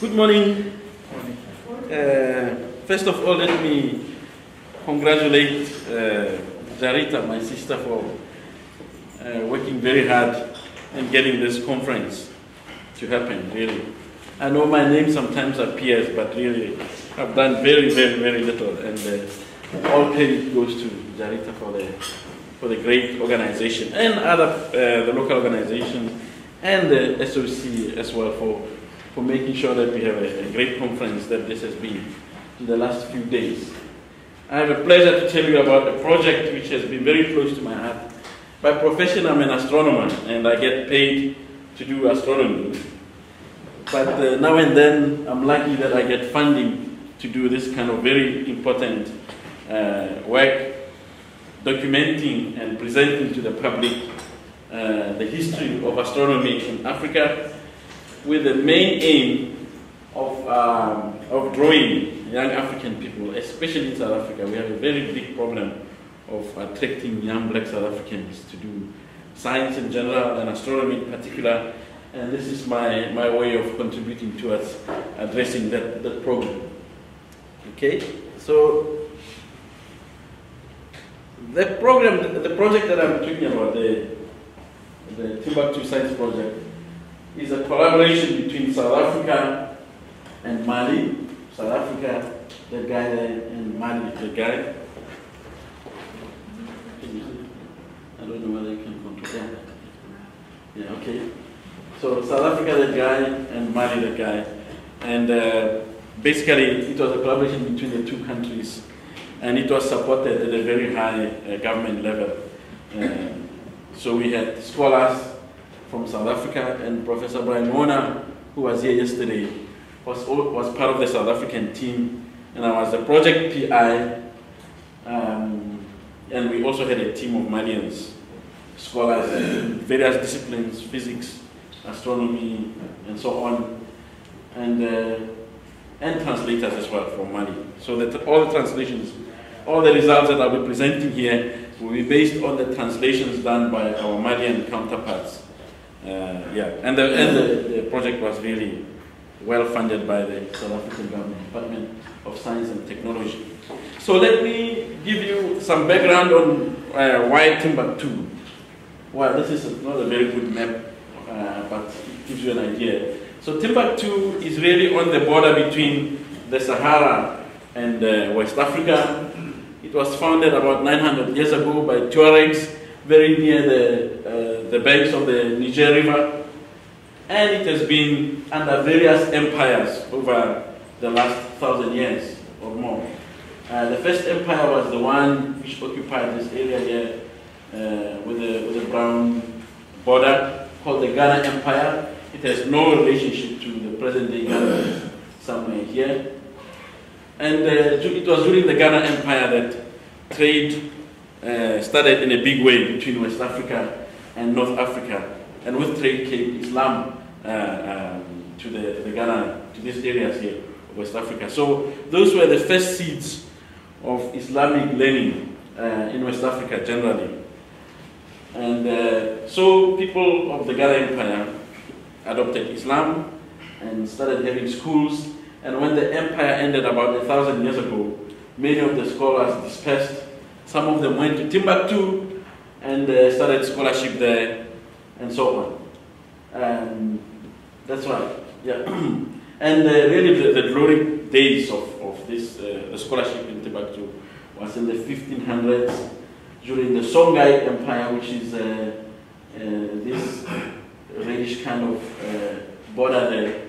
Good morning. Uh, first of all, let me congratulate uh, Jarita, my sister, for uh, working very hard and getting this conference to happen, really. I know my name sometimes appears, but really, I've done very, very, very little, and uh, all credit goes to Jarita for the, for the great organization and other, uh, the local organizations and the SOC as well for, for making sure that we have a, a great conference that this has been in the last few days. I have a pleasure to tell you about a project which has been very close to my heart. By profession, I'm an astronomer, and I get paid to do astronomy. But uh, now and then, I'm lucky that I get funding to do this kind of very important uh, work, documenting and presenting to the public uh, the history of astronomy in Africa, with the main aim of, um, of drawing young African people, especially in South Africa. We have a very big problem of attracting young black South Africans to do science in general and astronomy in particular. And this is my, my way of contributing towards addressing that, that problem. Okay, so the program, the project that I'm talking about, the, the Timbuktu Science Project, is a collaboration between South Africa and Mali. South Africa, the guy there, and Mali, the guy. I don't know whether you can control that. Yeah, okay. So South Africa, the guy, and Mali, the guy. And uh, basically, it was a collaboration between the two countries, and it was supported at a very high uh, government level. Uh, so we had scholars from South Africa, and Professor Brian Mona, who was here yesterday, was, was part of the South African team, and I was the project PI. Um, and we also had a team of Malians, scholars in various disciplines, physics, astronomy, and so on, and, uh, and translators as well from Mali. So that all the translations, all the results that I'll be presenting here will be based on the translations done by our Malian counterparts. Uh, yeah, and, the, and the, the project was really well funded by the South African government, Department of Science and Technology. So let me give you some background on uh, why Timbuktu. Well, this is not a very good map, uh, but it gives you an idea. So Timbuktu is really on the border between the Sahara and uh, West Africa. It was founded about 900 years ago by Tuaregs, very near the, uh, the banks of the Niger River. And it has been under various empires over the last thousand years or more. Uh, the first empire was the one which occupied this area here uh, with, a, with a brown border called the Ghana Empire. It has no relationship to the present day Ghana, somewhere here. And uh, it was during the Ghana Empire that trade uh, started in a big way between West Africa and North Africa. And with trade came Islam uh, um, to the, the Ghana, to these areas here of West Africa. So those were the first seeds of Islamic learning uh, in West Africa generally. And uh, so people of the Ghana Empire adopted Islam and started having schools. And when the empire ended about a thousand years ago, many of the scholars dispersed. Some of them went to Timbuktu and uh, started scholarship there and so on. And that's right, yeah. and uh, really the, the glory days of, of this uh, scholarship in Timbuktu was in the 1500s during the Songhai Empire, which is uh, uh, this reddish kind of uh, border there.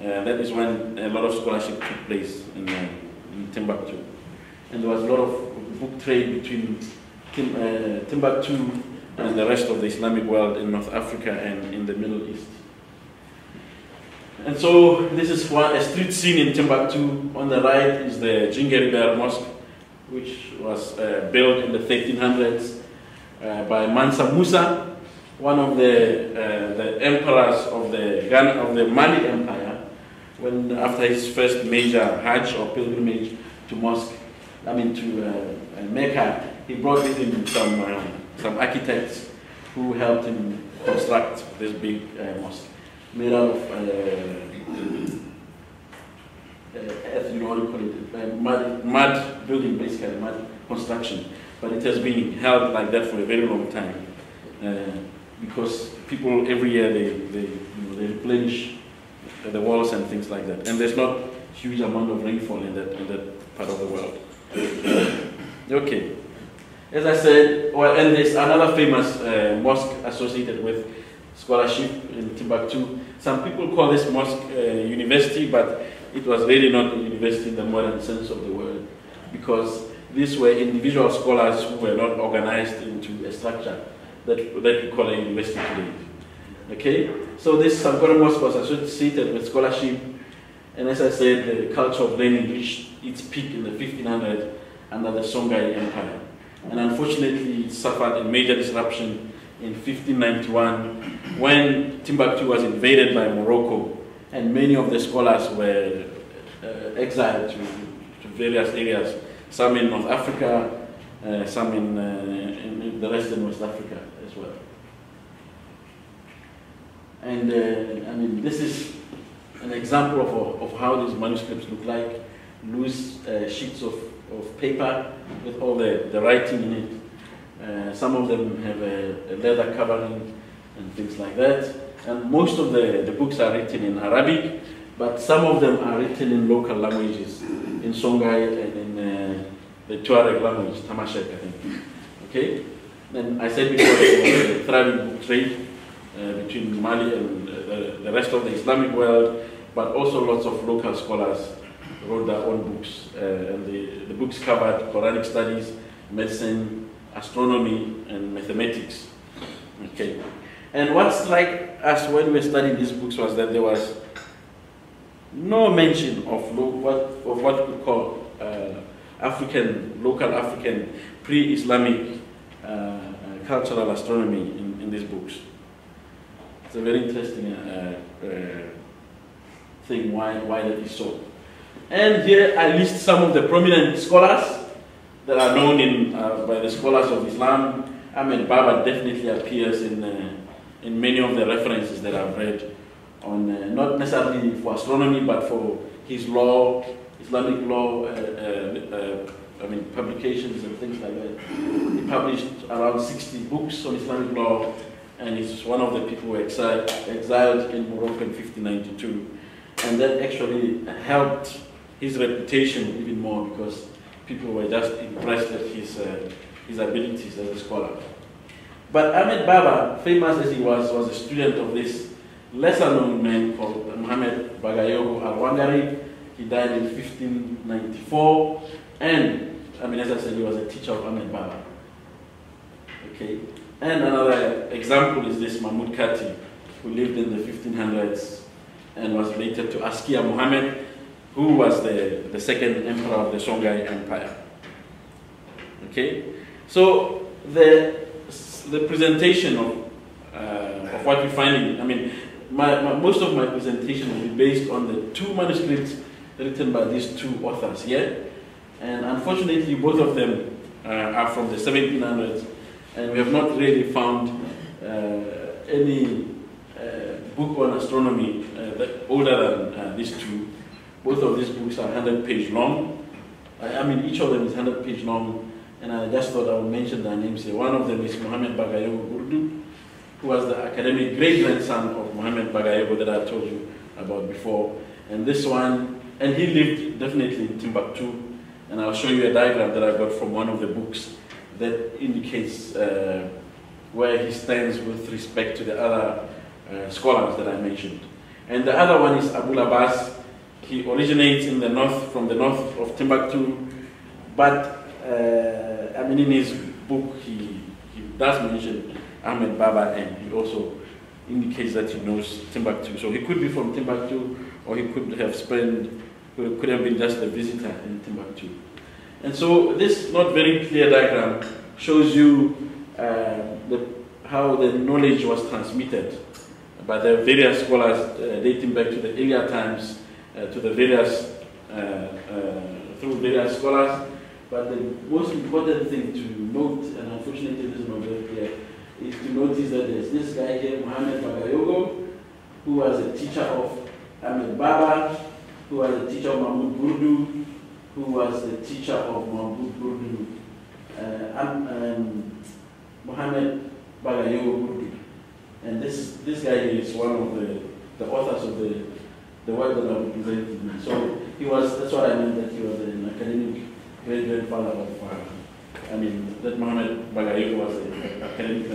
That is when a lot of scholarship took place in, in Timbuktu. And there was a lot of book trade between Tim, Timbuktu and the rest of the Islamic world in North Africa and in the Middle East. And so this is one, a street scene in Timbuktu. On the right is the Djinguereber Mosque, which was uh, built in the 1300s uh, by Mansa Musa, one of the, uh, the emperors of the, Ghana, of the Mali Empire, when after his first major Hajj or pilgrimage to mosque, I mean to uh, Mecca, he brought with him some, um, some architects who helped him construct this big uh, mosque made out of uh, earth, you know what you call it, uh, mud, mud building, basically mud construction. But it has been held like that for a very long time uh, because people every year they, they, you know, they replenish the walls and things like that. And there's not huge amount of rainfall in that, in that part of the world. okay. As I said, well, and there's another famous uh, mosque associated with scholarship in Timbuktu. Some people call this mosque uh, university, but it was really not a university in the modern sense of the word, because these were individual scholars who were not organized into a structure that, that we call a university today. Okay? So this Sankore Mosque was associated with scholarship, and as I said, the culture of learning reached its peak in the 1500s under the Songhai Empire. And unfortunately, it suffered a major disruption in 1591 when Timbuktu was invaded by Morocco, and many of the scholars were uh, exiled to, to various areas, some in North Africa, uh, some in, uh, in, the rest in West Africa as well. And uh, I mean, this is an example of, of how these manuscripts look like, loose uh, sheets of, of paper with all the, the writing in it. Uh, some of them have a, a, leather covering and things like that. And most of the, the books are written in Arabic, but some of them are written in local languages, in Songhai and in uh, the Tuareg language, Tamashek, I think. Okay? And I said before there a thriving book trade uh, between Mali and uh, the, the, rest of the Islamic world, but also lots of local scholars wrote their own books. Uh, and the, the books covered Quranic studies, medicine, astronomy, and mathematics. Okay. And what struck us when we studied these books was that there was no mention of what, of what we call uh, African, local African, pre-Islamic uh, cultural astronomy in, in these books. It's a very interesting uh, uh, thing why, why that is so. And here I list some of the prominent scholars that are known in, uh, by the scholars of Islam. Ahmed Baba definitely appears in, uh, in many of the references that I've read on, uh, not necessarily for astronomy, but for his law, Islamic law, uh, uh, uh, I mean, publications and things like that. He published around 60 books on Islamic law, and he's one of the people who exiled, exiled in Morocco in 1592. And that actually helped his reputation even more because people were just impressed at his, uh, his abilities as a scholar. But Ahmed Baba, famous as he was, was a student of this lesser known man called Muhammad Bagayogo al-Wangari. He died in 1594. And, I mean, as I said, he was a teacher of Ahmed Baba. Okay. And another example is this Mahmud Kati, who lived in the 1500s and was related to Askia Muhammad, who was the, the second emperor of the Songhai Empire. Okay? So the, the presentation of, uh, of what we find in, I mean, my, my, most of my presentation will be based on the two manuscripts written by these two authors here. And unfortunately, both of them uh, are from the 1700s, and we have not really found uh, any book on astronomy uh, older than uh, these two. Both of these books are 100 page long. I, I, mean, each of them is 100 page long, and I just thought I would mention their names here. One of them is Muhammad Bagayogo Urdu, who was the academic great grandson of Muhammad Bagayogo that I told you about before. And this one, and he lived definitely in Timbuktu, and I'll show you a diagram that I got from one of the books that indicates uh, where he stands with respect to the other uh, scholars that I mentioned. And the other one is Abu Abbas, he originates in the north, from the north of Timbuktu, but uh, I mean in his book he, he does mention Ahmed Baba and he also indicates that he knows Timbuktu. So he could be from Timbuktu or he could have spent, could have been just a visitor in Timbuktu. And so this not very clear diagram shows you uh, the, how the knowledge was transmitted by the various scholars uh, dating back to the earlier times uh, to the various, uh, uh, through various scholars. But the most important thing to note, and unfortunately this is not very clear, is to notice that there's this guy here, Muhammad Bagayogo, who was a teacher of Ahmed Baba, who was the teacher of Mahmoud Burdu, who was the teacher of Mahmoud Burdu, uh, um, um, Muhammad Bagayo Burdu. This, this guy is one of the, the authors of the, the work that I'm representing. So he was, that's what I meant that he was an academic great grandfather of, uh, I mean, that Muhammad Bagayo was an academic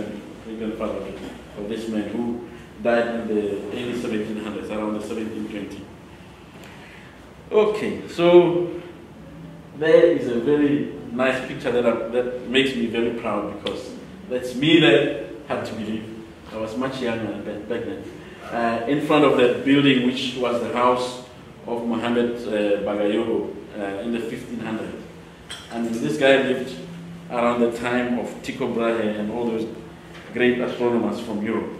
great grandfather of this man who died in the early 1700s, around the 1720. Okay, so there is a very nice picture that, I, that makes me very proud because that's me that had to believe. I was much younger back, then. Uh, in front of that building, which was the house of Muhammad uh, uh, in the 1500s. And this guy lived around the time of Tycho Brahe and all those great astronomers from Europe.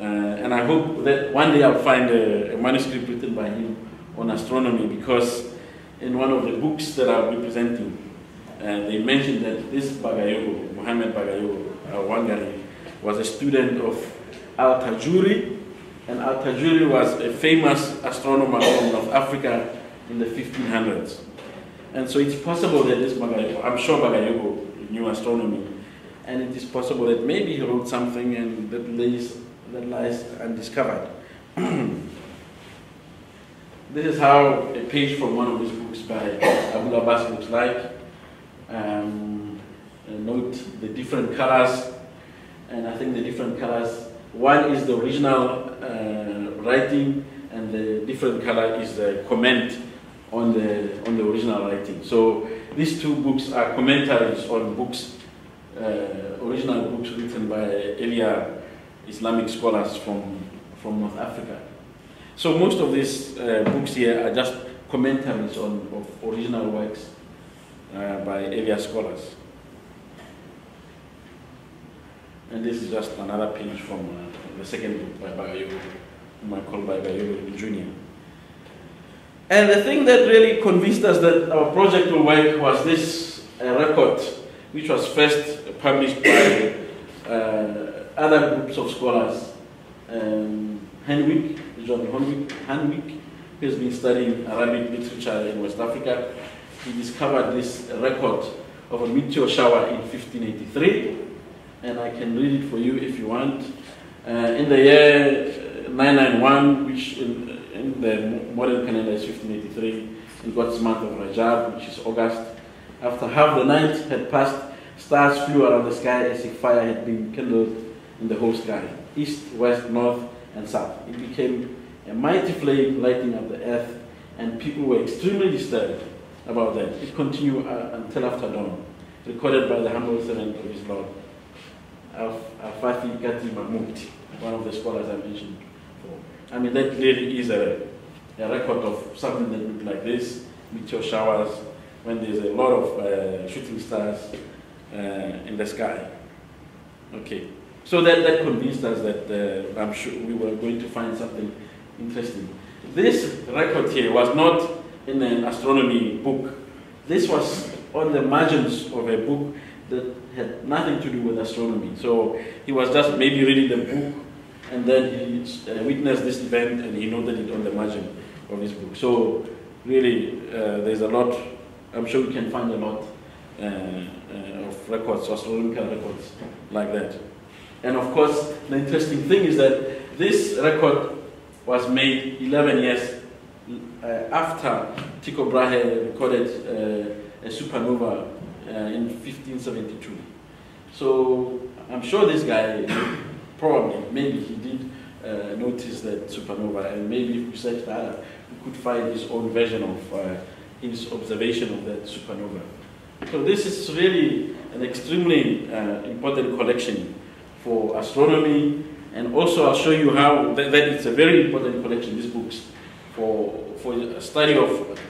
Uh, and I hope that one day I'll find a, a, manuscript written by him on astronomy because in one of the books that I'll be presenting, uh, they mentioned that this Bagayogo, Muhammad Bagayogo, uh, Wangari, was a student of Al-Tajuri, and Al-Tajuri was a famous astronomer from North Africa in the 1500s. And so it's possible that this Bagayogo, I'm sure Bagayogo knew astronomy, and it is possible that maybe he wrote something and that lays that lies undiscovered. this is how a page from one of his books by Abu Abbas looks like. Um, note the different colors, and I think the different colors, one is the original uh, writing, and the different color is the comment on the, on the original writing. So these two books are commentaries on books, uh, original books written by earlier Islamic scholars from, from North Africa. So most of these uh, books here are just commentaries on original works uh, by earlier scholars. And this is just another page from uh, the second book by Bagayogo, whom I call by Jr. And the thing that really convinced us that our project will work was this uh, record, which was first published by uh, other groups of scholars. Um, Hunwick, John Hunwick, Hunwick, who has been studying Arabic literature in West Africa, he discovered this record of a meteor shower in 1583, and I can read it for you if you want. Uh, in the year 991, which in, in the modern calendar is 1583, in God's month of Rajab, which is August, after half the night had passed, stars flew around the sky as if fire had been kindled in the whole sky, east, west, north, and south. It became a mighty flame lighting up the earth, and people were extremely disturbed about that. It continued uh, until after dawn, recorded by the humble servant of his Lord, Al-Fathi Gati Mahmud, one of the scholars I mentioned before. I mean, that really is a, a record of something that looked like this, meteor showers, when there's a lot of uh, shooting stars uh, in the sky. Okay. So that, that convinced us that uh, I'm sure we were going to find something interesting. This record here was not in an astronomy book. This was on the margins of a book that had nothing to do with astronomy. So he was just maybe reading the book and then he uh, witnessed this event and he noted it on the margin of his book. So really, uh, there's a lot, I'm sure we can find a lot uh, uh of records, astronomical records like that. And of course, the interesting thing is that this record was made 11 years uh, after Tycho Brahe recorded uh, a supernova uh, in 1572. So I'm sure this guy probably, maybe he did uh, notice that supernova, and maybe if we search that, we could find his own version of uh, his observation of that supernova. So this is really an extremely uh, important collection for astronomy, and also I'll show you how that, that it's a very important collection, these books, for, for study of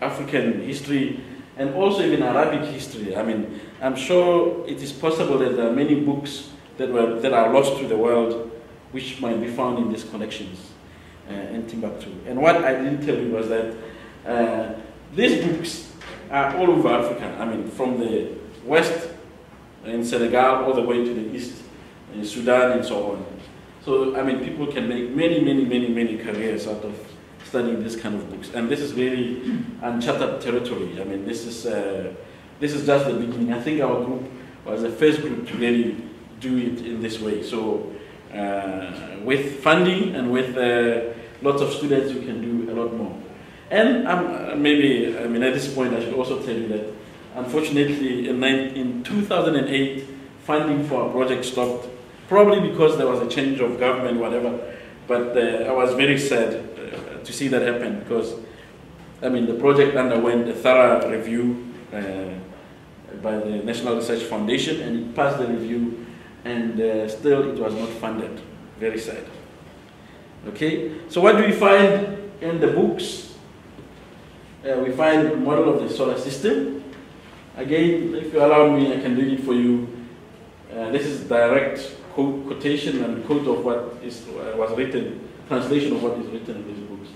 African history and also even Arabic history. I mean, I'm sure it is possible that there are many books that, were, that are lost to the world which might be found in these collections uh, in Timbuktu. And what I didn't tell you was that uh, these books are all over Africa. I mean, from the west in Senegal all the way to the east in Sudan and so on. So, I mean, people can make many, many, many, many careers out of studying this kind of books. And this is really uncharted territory. I mean, this is, uh, this is just the beginning. I think our group was the first group to really do it in this way. So uh, with funding and with uh, lots of students, we can do a lot more. And um, maybe, I mean, at this point, I should also tell you that unfortunately, in, in 2008, funding for our project stopped, probably because there was a change of government, whatever. But uh, I was very sad to see that happen because, I mean, the project underwent a thorough review uh, by the National Research Foundation and it passed the review and uh, still it was not funded. Very sad. Okay, so what do we find in the books? Uh, we find a model of the solar system. Again, if you allow me, I can read it for you. Uh, this is direct quotation and quote of what is, uh, was written, translation of what is written in these books.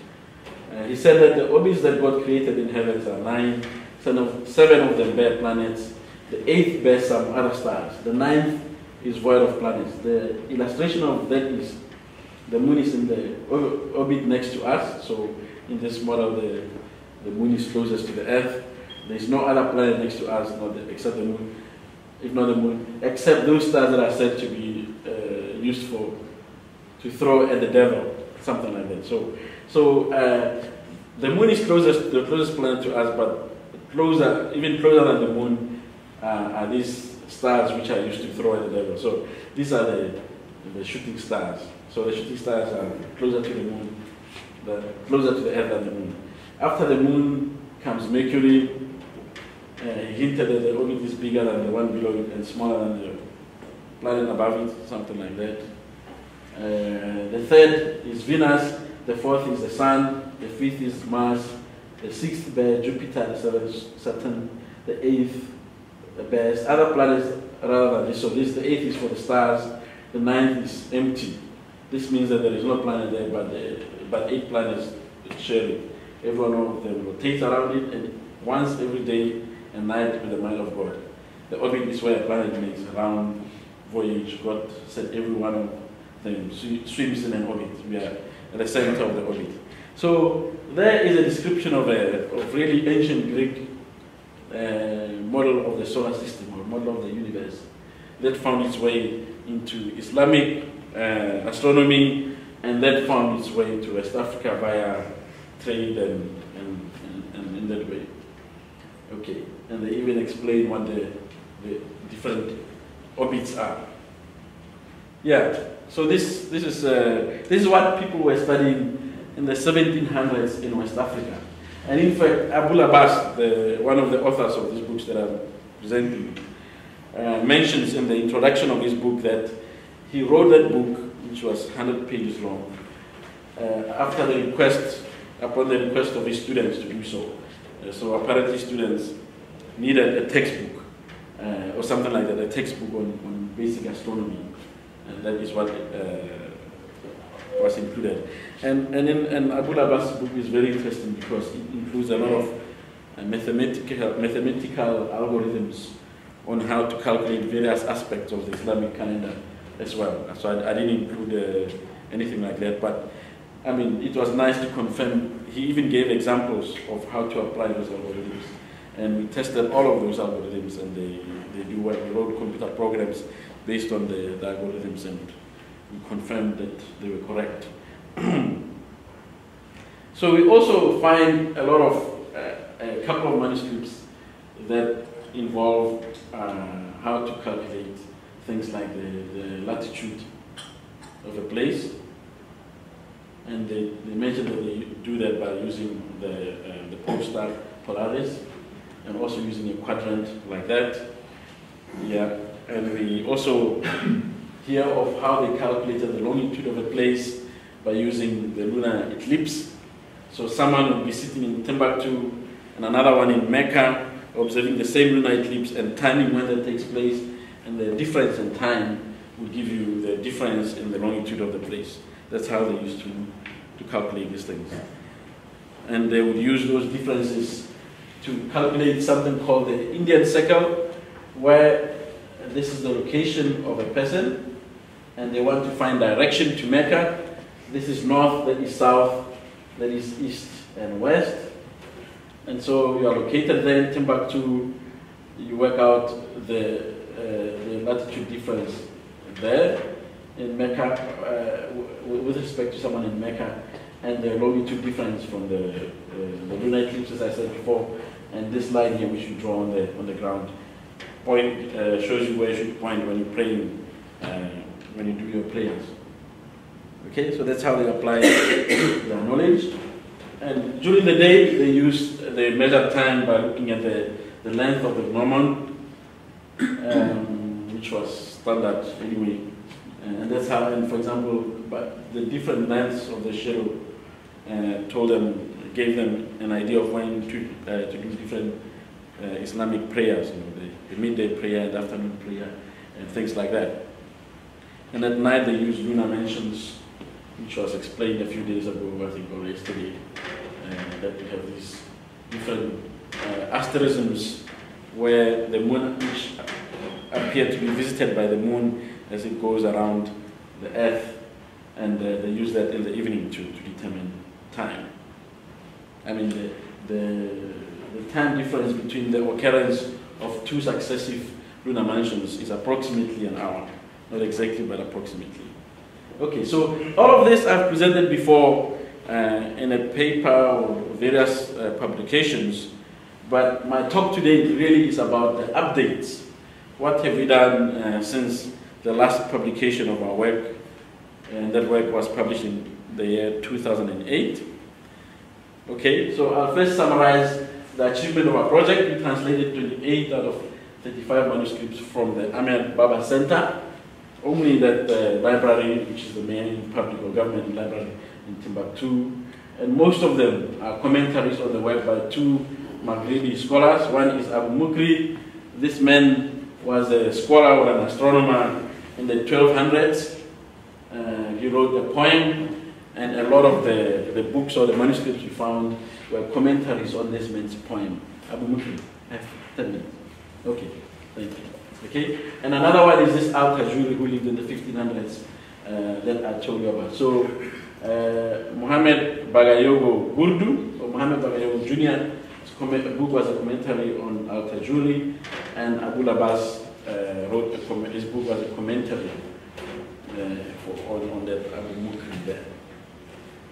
Uh, he said that the orbits that God created in heavens are nine, seven of them bear planets, the eighth bears some other stars, the ninth is void of planets. The illustration of that is the moon is in the orbit next to us, so in this model the, the moon is closest to the earth. There is no other planet next to us not the, except the moon, if not the moon, except those stars that are said to be uh, used for to throw at the devil, something like that. So, so uh, the moon is closest, the closest planet to us, but closer, even closer than the moon, uh, are these stars which I used to throw at the devil. So these are the, the shooting stars. So the shooting stars are closer to the moon, the, closer to the earth than the moon. After the moon comes Mercury. Uh, hinted that the orbit is bigger than the one below it and smaller than the planet above it, something like that. Uh, the third is Venus. The fourth is the Sun. The fifth is Mars. The sixth bear Jupiter. The seventh Saturn. The eighth best. Other planets rather than this. So this the eighth is for the stars. The ninth is empty. This means that there is no planet there, but the, but eight planets share it. Every one of them rotates around it, and once every day and night with the mind of God. The orbit is where a planet makes a round voyage. God said every one of swims in an orbit. We are at the center of the orbit. So there is a description of a of really ancient Greek uh, model of the solar system or model of the universe that found its way into Islamic uh, astronomy and that found its way to West Africa via trade and, and, and, and in that way. Okay, and they even explain what the, the different orbits are. Yeah, so this, this, is, uh, this is what people were studying in the 1700s in West Africa. And in fact, Abul Abbas, the, one of the authors of these books that I'm presenting, uh, mentions in the introduction of his book that he wrote that book, which was 100 pages long, uh, after the request, upon the request of his students to do so. Uh, so apparently students needed a textbook, uh, or something like that, a textbook on, on basic astronomy. And that is what uh, was included. And, and, in, and Abul Abbas' book is very interesting because it includes a lot of uh, mathematical, mathematical algorithms on how to calculate various aspects of the Islamic calendar as well. So I, I didn't include uh, anything like that, but I mean, it was nice to confirm. He even gave examples of how to apply those algorithms. And we tested all of those algorithms and they, they do well. We wrote computer programs based on the, the algorithms and we confirmed that they were correct. so we also find a lot of, uh, a couple of manuscripts that involve uh, how to calculate things like the, the latitude of a place. And they, they mentioned that they do that by using the, uh, the pole star Polaris and also using a quadrant like that. Yeah, and we also hear of how they calculated the longitude of a place by using the lunar eclipse. So someone would be sitting in Timbuktu and another one in Mecca observing the same lunar eclipse and timing when that takes place and the difference in time would give you the difference in the longitude of the place. That's how they used to, to calculate these things. And they would use those differences to calculate something called the Indian circle, where this is the location of a person, and they want to find direction to Mecca. This is north, that is south, that is east and west. And so you are located there in Timbuktu, you work out the, uh, the latitude difference there in Mecca uh, with respect to someone in Mecca and the longitude difference from the, uh, the lunar eclipse, as I said before, and this line here which you draw on the, on the ground point uh, shows you where you should point when you're playing, uh, when you do your prayers. Okay, so that's how they apply their knowledge. And during the day, they use, they measure time by looking at the, the length of the gnomon, um, which was standard anyway. And that's how, and for example, but the different lengths of the shadow uh, told them, gave them an idea of when to, uh, to do different uh, Islamic prayers, you know, the, the, midday prayer, the afternoon prayer, and things like that. And at night they use lunar mansions, which was explained a few days ago, I think, or yesterday, uh, that we have these different uh, asterisms where the moon each appear to be visited by the moon as it goes around the earth, and uh, they use that in the evening to, to determine time. I mean, the, the, the time difference between the occurrence of two successive lunar mansions is approximately an hour. Not exactly, but approximately. Okay, so all of this I've presented before uh, in a paper or various uh, publications, but my talk today really is about the updates. What have we done uh, since the last publication of our work? And that work was published in the year 2008. Okay, so I'll first summarize the achievement of our project. We translated 28 out of 35 manuscripts from the Ahmed Baba Center, only that the library, which is the main public or government library in Timbuktu, and most of them are commentaries on the work by two Maghrebi scholars. One is Abu Mukri. This man was a scholar or an astronomer in the 1200s. Uh, he wrote a poem and a lot of the, the books or the manuscripts we found were commentaries on this man's poem. Abu Mukri, have 10 minutes. Okay, thank you. Okay, and another one is this Al Tajuri who lived in the 1500s uh, that I told you about. So, uh, Muhammad Bagayogo Gurdu, or Muhammad Bagayogo Jr., his book was a commentary on Al Tajuri, and Abu Abbas uh, wrote a his book was a commentary uh, for, on, on that Abu Mukri there.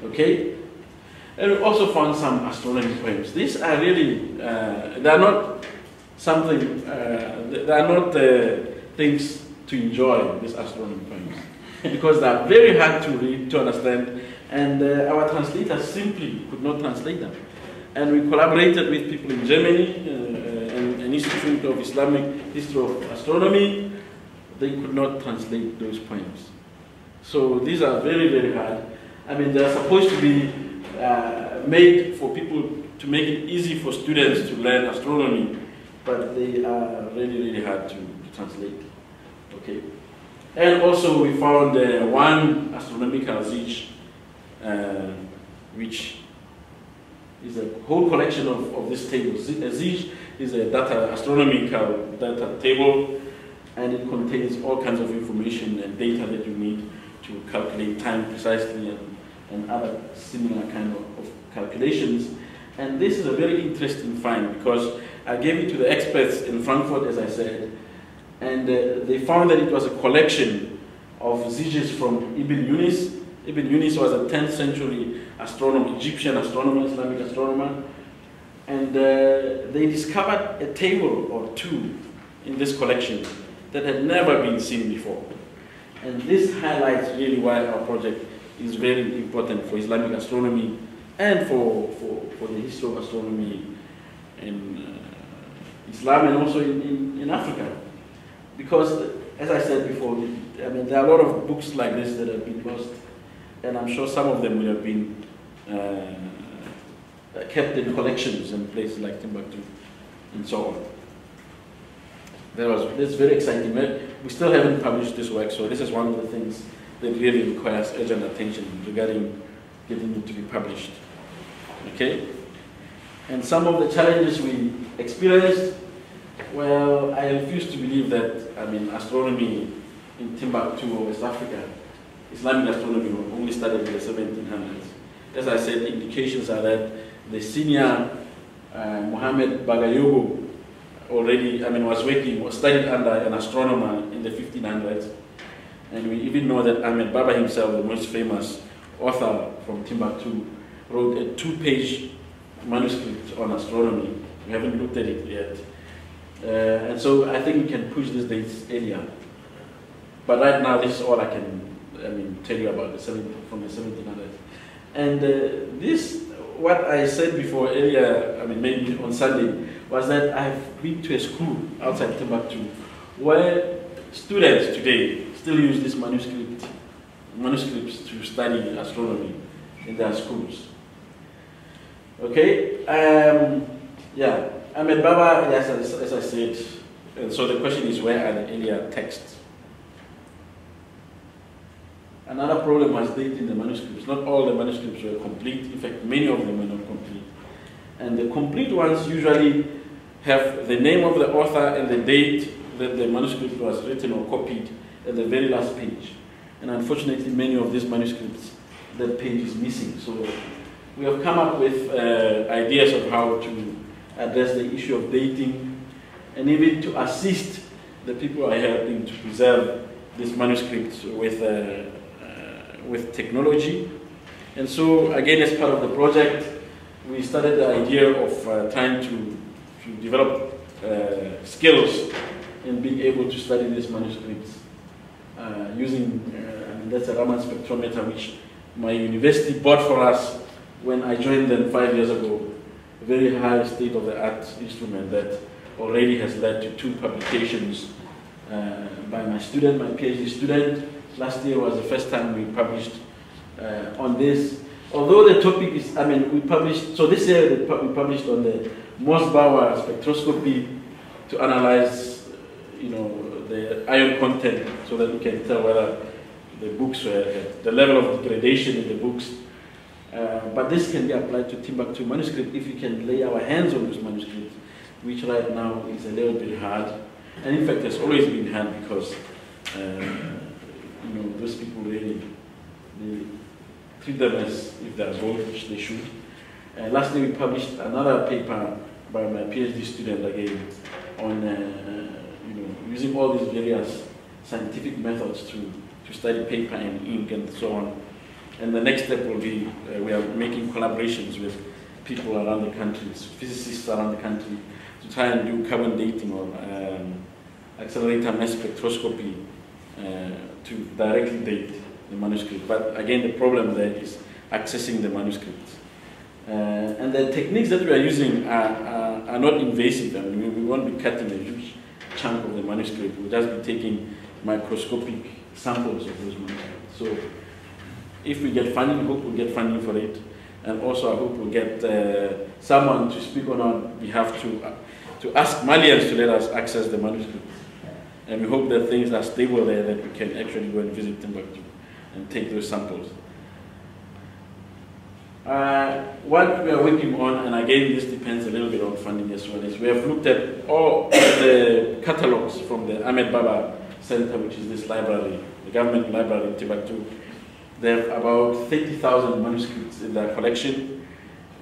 Okay? And we also found some astronomy poems. These are really, uh, they are not something, uh, they are not uh, things to enjoy, these astronomy poems, because they are very hard to read, to understand, and uh, our translators simply could not translate them. And we collaborated with people in Germany, uh, and an Institute of Islamic History of Astronomy. They could not translate those poems. So these are very, very hard. I mean, they're supposed to be uh, made for people to make it easy for students to learn astronomy, but they are really, really hard to, to translate. Okay. And also we found uh, one astronomical zij, uh, which is a whole collection of, of this table. A zij is a data, astronomical data table, and it contains all kinds of information and data that you need to calculate time precisely and and other similar kind of, of calculations. And this is a very interesting find because I gave it to the experts in Frankfurt, as I said, and uh, they found that it was a collection of zijes from Ibn Yunus. Ibn Yunus was a 10th century astronomer, Egyptian astronomer, Islamic astronomer, and uh, they discovered a table or two in this collection that had never been seen before. And this highlights really why our project is very important for Islamic astronomy and for, for, for the history of astronomy in uh, Islam and also in, in, in, Africa. Because, as I said before, I mean, there are a lot of books like this that have been lost, and I'm sure some of them will have been uh, kept in collections in places like Timbuktu and so on. That was, that's very exciting. We still haven't published this work, so this is one of the things that really requires urgent attention regarding getting it to be published. Okay? And some of the challenges we experienced, well, I refuse to believe that, I mean, astronomy in Timbuktu or West Africa, Islamic astronomy only started in the 1700s. as I said, indications are that the senior uh, Muhammad Bagayogo already, I mean, was working, was studied under an astronomer in the 1500s. And we even know that Ahmed Baba himself, the most famous author from Timbuktu, wrote a two-page manuscript on astronomy. We haven't looked at it yet. Uh, and so I think we can push these dates earlier. But right now, this is all I can, I mean, tell you about the 17, from the 1700s. And uh, this, what I said before earlier, I mean, maybe on Sunday, was that I've been to a school outside Timbuktu where students today still use this manuscript, manuscripts to study astronomy in their schools. Okay, um, yeah, Ahmed Baba, yes, as, as I said, and so the question is where are the earlier texts? Another problem was dating the manuscripts. Not all the manuscripts were complete. In fact, many of them were not complete. And the complete ones usually have the name of the author and the date that the manuscript was written or copied at the very last page. And unfortunately, many of these manuscripts, that page is missing. So we have come up with uh, ideas of how to address the issue of dating and even to assist the people are helping to preserve these manuscripts with, uh, uh, with technology. And so, again, as part of the project, we started the idea of uh, trying to, to develop uh, skills in being able to study these manuscripts using, uh, that's a Raman spectrometer which my university bought for us when I joined them five years ago. A very high state-of-the-art instrument that already has led to two publications uh, by my student, my PhD student. Last year was the first time we published uh, on this. Although the topic is, I mean, we published, so this year we published on the Mössbauer spectroscopy to analyze, you know, the iron content so that we can tell whether the books were, the level of degradation in the books. Uh, but this can be applied to Timbuktu manuscript if we can lay our hands on those manuscripts, which right now is a little bit hard. And in fact, it's always been hard because, uh, you know, those people really, they treat them as if they're gold, which they should. Uh, lastly, we published another paper by my PhD student again on, uh, you know, using all these various scientific methods to to study paper and ink and so on. And the next step will be uh, we are making collaborations with people around the country, physicists around the country, to try and do carbon dating or um, accelerator mass spectroscopy uh, to directly date the manuscript. But again, the problem there is accessing the manuscript. Uh, and the techniques that we are using are, are, are not invasive. I mean, we, we won't be cutting a huge chunk of the manuscript. We'll just be taking microscopic samples of those manuscripts. So if we get funding, I hope we'll get funding for it. And also I hope we'll get uh, someone to speak on our behalf to, uh, to ask Malians to let us access the manuscripts. And we hope that things are stable there, that we can actually go and visit Timbuktu and take those samples. Uh, what we are working on, and again this depends a little bit on funding as well, is we have looked at all the catalogs from the Ahmed Baba Center, which is this library, the government library in Timbuktu. They have about 30,000 manuscripts in their collection.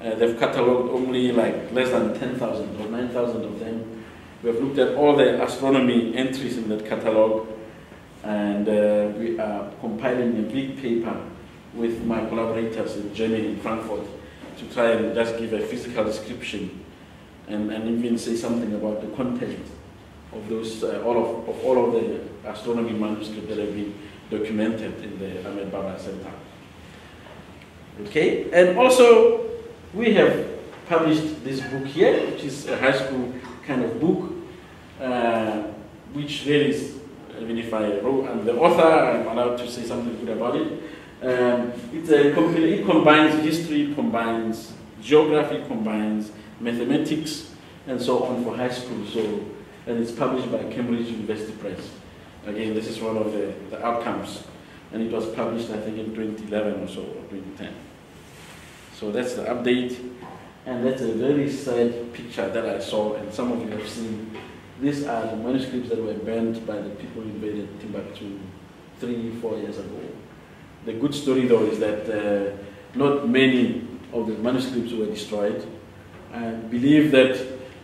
Uh, they've catalogued only like less than 10,000 or 9,000 of them. We have looked at all the astronomy entries in that catalog, and uh, we are compiling a big paper with my collaborators in Germany, in Frankfurt, to try and just give a physical description and, and even say something about the content of those, uh, all of, of all of the astronomy manuscripts that have been documented in the Ahmed Baba Center. Okay, and also we have published this book here, which is a high school kind of book, uh, which really is, even if I wrote, I'm the author, I'm allowed to say something good about it. Um, it's a, it combines history, combines geography, combines mathematics, and so on for high school. So and it's published by Cambridge University Press. Again, this is one of the, the outcomes, and it was published, I think, in 2011 or so, or 2010. So that's the update, and that's a very sad picture that I saw, and some of you have seen. These are the manuscripts that were burned by the people who invaded Timbuktu three, four years ago. The good story, though, is that uh, not many of the manuscripts were destroyed. I believe that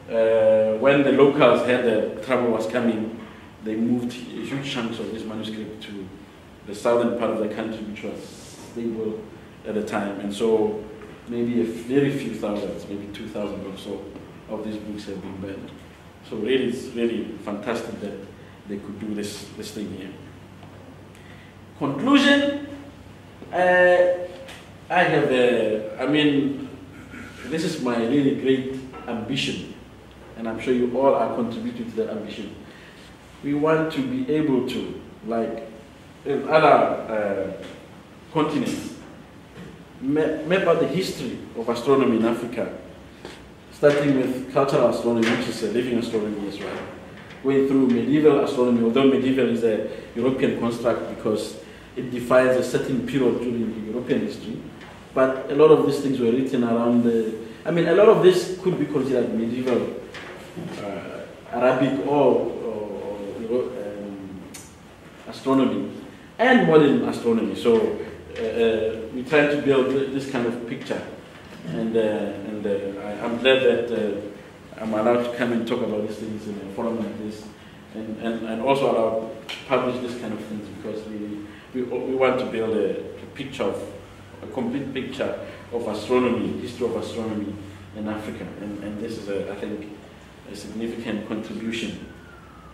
uh, when the locals heard that trouble was coming, they moved huge chunks of this manuscript to the southern part of the country, which was stable at the time. And so maybe a very few thousands, maybe 2,000 or so of these books have been burned. So really, it's really fantastic that they could do this, this thing here. Conclusion, uh, I have, a, I mean, this is my really great ambition, and I'm sure you all are contributing to that ambition. We want to be able to, like in other uh, continents, map out the history of astronomy in Africa, starting with cultural astronomy, which is a living astronomy as well, going through medieval astronomy, although medieval is a European construct because it defines a certain period during European history. But a lot of these things were written around the, I mean, a lot of this could be considered medieval uh, Arabic or, or, um, astronomy and modern astronomy. So uh, uh, we try to build this kind of picture. And, uh, and uh, I, am glad that uh, I'm allowed to come and talk about these things in a forum like this. And, and, and also allowed to publish this kind of things because we, we, we want to build a, a picture of, a complete picture of astronomy, history of astronomy in Africa. And, and this is, a, I think, a significant contribution.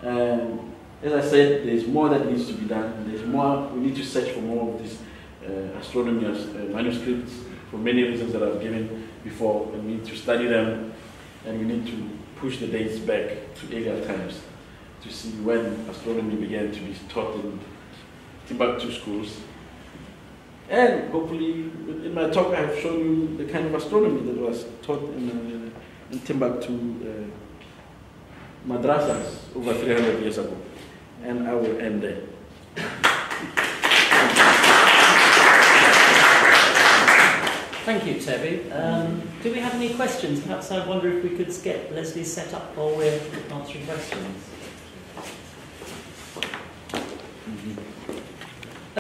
Um, as I said, there's more that needs to be done. There's more, we need to search for more of these uh, astronomy uh, manuscripts for many reasons that I've given before. We need to study them and we need to push the dates back to earlier times to see when astronomy began to be taught in Timbuktu schools. And hopefully, in my talk, I have shown you the kind of astronomy that was taught in, uh, in Timbuktu uh, madrasas over 300 years ago. And I will end there. Thank you, Thebe. Um, do we have any questions? Perhaps I wonder if we could get Leslie set up while we're answering questions.